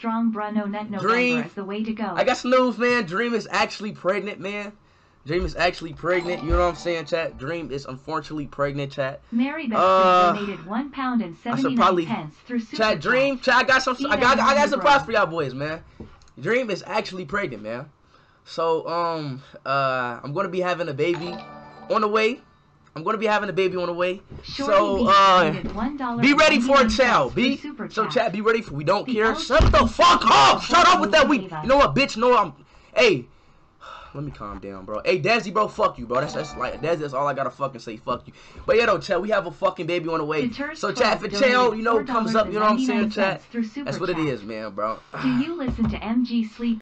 strong bruh no nut November Dream. is the way to go. I got some news, man. Dream is actually pregnant, man. Dream is actually pregnant. You know what I'm saying, chat? Dream is unfortunately pregnant, chat. Mary Beth Uh, donated one pound and seventy nine pence through Super chat. Dream, Chat. I got some. I got. I got some props for y'all boys, man. Dream is actually pregnant, man. So um uh I'm gonna be having a baby on the way. I'm gonna be having a baby on the way. Shorty so uh be ready for a and child, 99 B. cents through Super So Chat. be ready for we don't The care. Shut the fuck up! Shut up with that we you know what, bitch, know I'm hey let me calm down, bro. Hey, Dazzy, bro, fuck you, bro. That's that's like Dazzy. That's all I gotta fucking say. Fuck you. But yeah, though, chat. We have a fucking baby on the way. Deter's So chat, if a 12 you know, comes up, you know what I'm saying, chat. That's what it is, man, bro. Do you listen to MG Sleep